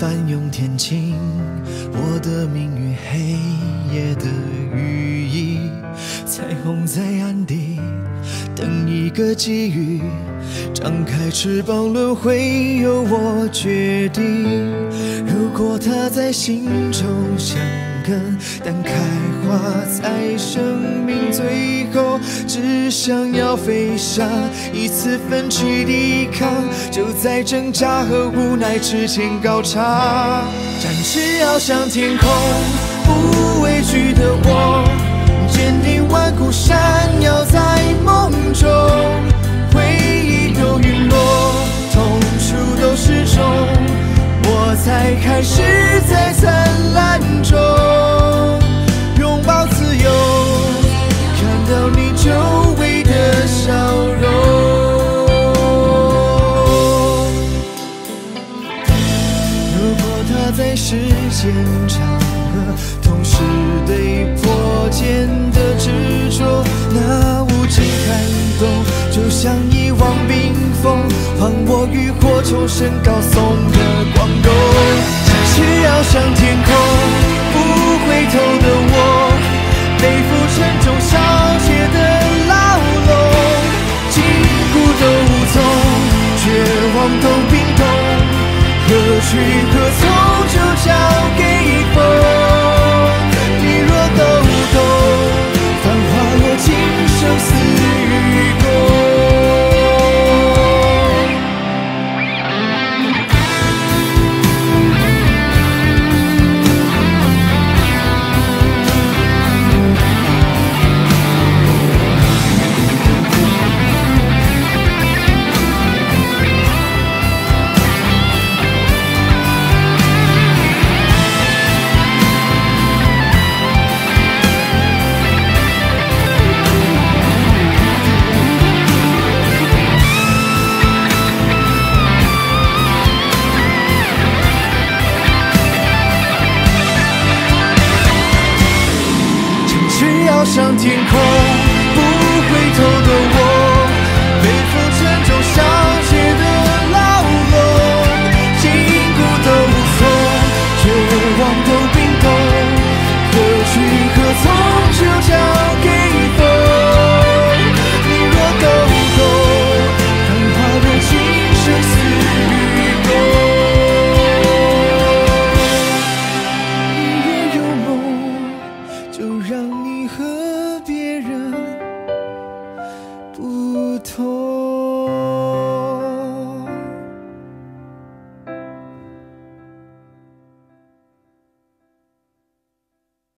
翻涌天晴。我的命运，黑夜的羽翼，彩虹在暗地等一个机遇，张开翅膀，轮回由我决定。如果它在心中生根，但开花在生命最后，只想要飞翔，一次奋起抵抗，就在挣扎和无奈之间高唱。展翅翱翔天空，不畏惧的我，坚定顽固闪耀在梦中。爱开始在灿烂中拥抱自由，看到你久违的笑容。如果他在时间长河，我浴火重生高耸的光荣。展翅翱翔天空，不回头的我，背负沉重烧结的牢笼，筋骨都无从，绝望都冰冻。何去何从，就交给多少天空不回头的我